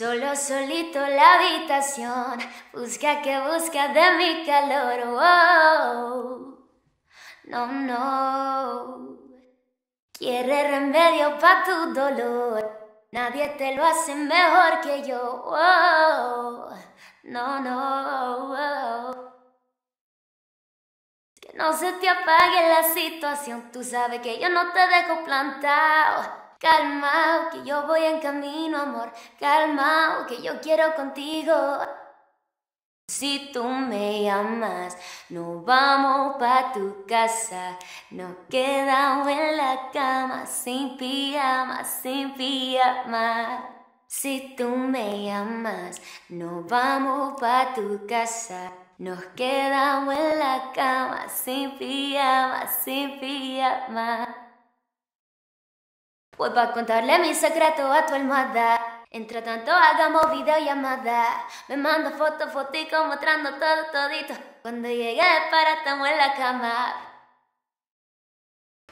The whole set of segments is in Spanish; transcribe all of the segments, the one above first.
Solo solito la habitación, busca que busca de mi calor. Oh, no, no. Quiere remedio para tu dolor. Nadie te lo hace mejor que yo. Oh, no, no. Que no se te apague la situación. Tú sabes que yo no te dejo plantado. Calma, que yo voy en camino, amor. Calma, que yo quiero contigo. Si tú me llamas, nos vamos pa' tu casa. Nos quedamos en la cama, sin pijama, sin pijama. Si tú me llamas, nos vamos pa' tu casa. Nos quedamos en la cama, sin pijama, sin pijama. Voy pa' contarle mi secreto a tu almohada. Entre tanto hagamos videollamada. Me mando fotos, fotico mostrando todo, todito. Cuando llegue para estamos en la cama.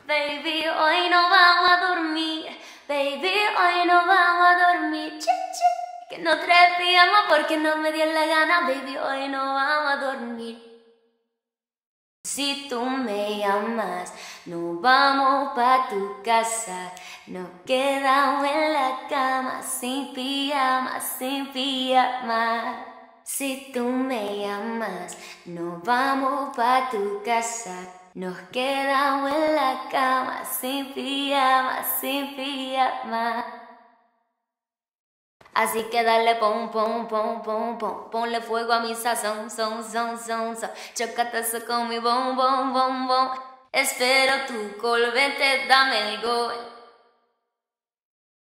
Baby, hoy no vamos a dormir. Baby, hoy no vamos a dormir. Chi, chi. Que no trepíamos porque no me dio la gana. Baby, hoy no vamos a dormir. Si tú me llamas, nos vamos pa' tu casa. Nos quedamos en la cama, sin pijama, sin pijama. Si tú me llamas, nos vamos pa' tu casa. Nos quedamos en la cama, sin pijama, sin pijama. Así que dale pom, pom, pom, pom, pom. Ponle fuego a mi sazón, son, son, son, son. Chocate eso con mi bom, bom, bom, bom. Espero tu colvete, dame el gol.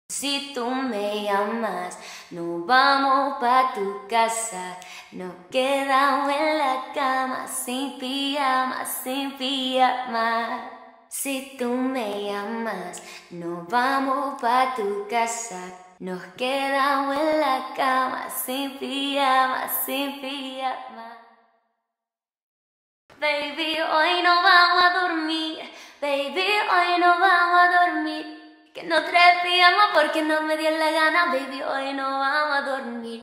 Si tú me llamas, nos vamos pa' tu casa. Nos quedamos en la cama, sin pijama, sin pijama. Si tú me llamas, nos vamos pa' tu casa. Nos quedamos en la cama, sin pijama, sin pijama. Baby, hoy no vamos a dormir. Baby, hoy no vamos a dormir. Que no trepíamos porque no me dio la gana. Baby, hoy no vamos a dormir.